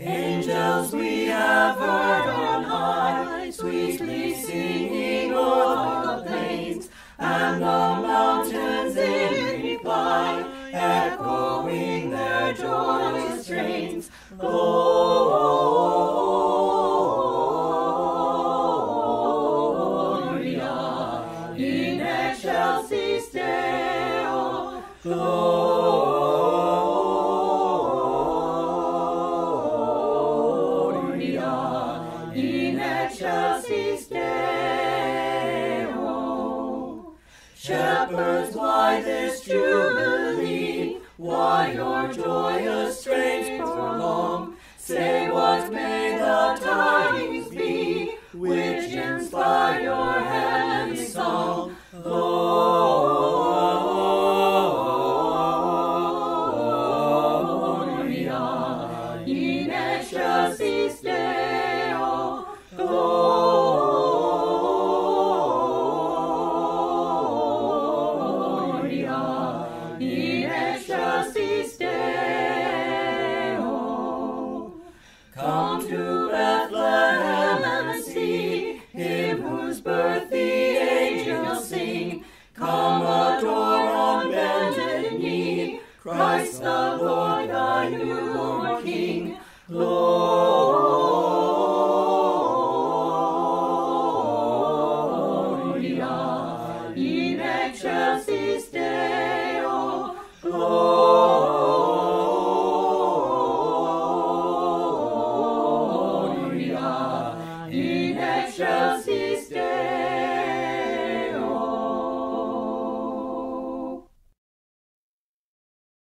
Angels we have heard on high, sweetly singing o'er the plains, and the mountains in reply, echoing their joyous strains. Oh, Gloria in excelsis Deo. Gloria in excelsis Deo. Shepherds, why this jubilee? Why your joyous Come adore on bended knee Christ the Lord, thy newborn King. Gloria in excelsis Deo. Gloria in excelsis